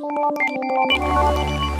もう。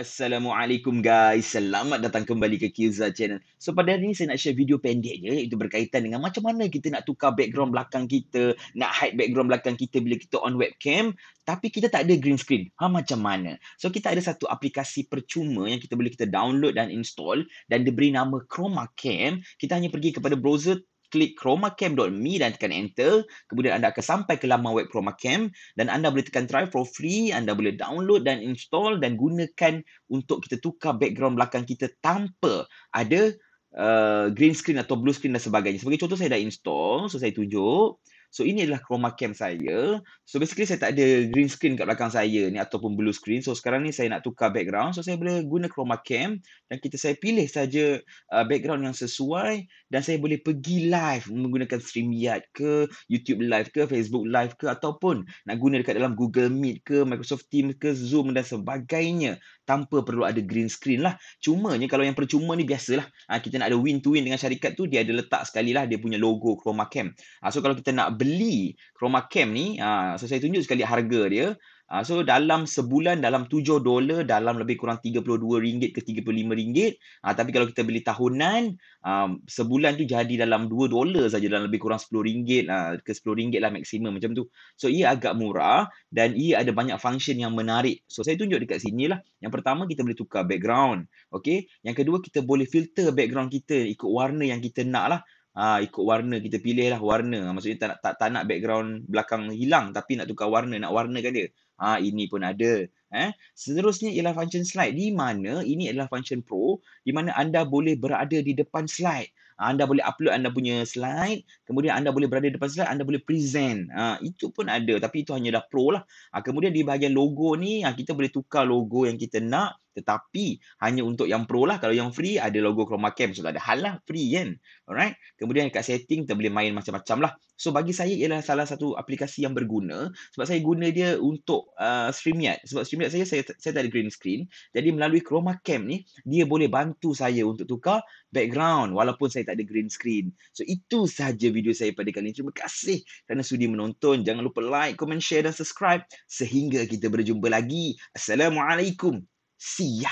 Assalamualaikum guys. Selamat datang kembali ke Kiza Channel. So pada hari ini saya nak share video pendek je iaitu berkaitan dengan macam mana kita nak tukar background belakang kita, nak hide background belakang kita bila kita on webcam tapi kita tak ada green screen. Ha macam mana? So kita ada satu aplikasi percuma yang kita boleh kita download dan install dan diberi nama Chroma Cam. Kita hanya pergi kepada browser klik chromacam.me dan tekan enter. Kemudian anda akan sampai ke laman web Chromacam dan anda boleh tekan try for free. Anda boleh download dan install dan gunakan untuk kita tukar background belakang kita tanpa ada uh, green screen atau blue screen dan sebagainya. Sebagai contoh saya dah install. So saya tunjuk. So ini adalah chroma cam saya. So basically saya tak ada green screen kat belakang saya ni ataupun blue screen. So sekarang ni saya nak tukar background. So saya boleh guna chroma cam dan kita saya pilih saja uh, background yang sesuai dan saya boleh pergi live menggunakan StreamYard ke, YouTube live ke, Facebook live ke ataupun nak guna dekat dalam Google Meet ke, Microsoft Teams ke, Zoom dan sebagainya tanpa perlu ada green screen lah. Cumanya kalau yang percuma ni biasalah. Ha, kita nak ada win to win dengan syarikat tu dia ada letak sekali lah dia punya logo chroma cam. Ha, so kalau kita nak beli chroma cam ni, uh, so saya tunjuk sekali harga dia. Uh, so dalam sebulan dalam 7 dolar dalam lebih kurang 32 ringgit ke 35 ringgit. Uh, tapi kalau kita beli tahunan um, sebulan tu jadi dalam 2 dolar saja dalam lebih kurang 10 ringgit uh, ke 10 ringgit lah maksimum macam tu. So ia agak murah dan ia ada banyak function yang menarik. So saya tunjuk dekat sini lah. Yang pertama kita boleh tukar background. Okay. Yang kedua kita boleh filter background kita ikut warna yang kita nak lah ha, ikut warna kita pilih lah warna. Maksudnya tak, tak, tak nak background belakang hilang tapi nak tukar warna nak warnakan dia. Ha, ini pun ada. Eh? Seterusnya ialah function slide. Di mana ini adalah function pro di mana anda boleh berada di depan slide. Anda boleh upload anda punya slide, kemudian anda boleh berada depan slide, anda boleh present. Ha, itu pun ada, tapi itu hanya dah pro lah. Ha, kemudian di bahagian logo ni, ha, kita boleh tukar logo yang kita nak, tetapi hanya untuk yang pro lah. Kalau yang free, ada logo chroma cam. So, ada hal lah, free kan. Alright. Kemudian kat setting, kita boleh main macam-macam lah. So, bagi saya ialah salah satu aplikasi yang berguna, sebab saya guna dia untuk uh, StreamYard. Sebab StreamYard saya, saya, saya tak ada green screen. Jadi, melalui chroma cam ni, dia boleh bantu saya untuk tukar background walaupun saya tak ada green screen. So itu sahaja video saya pada kali ini. Terima kasih kerana sudi menonton. Jangan lupa like, comment, share dan subscribe sehingga kita berjumpa lagi. Assalamualaikum. 是呀。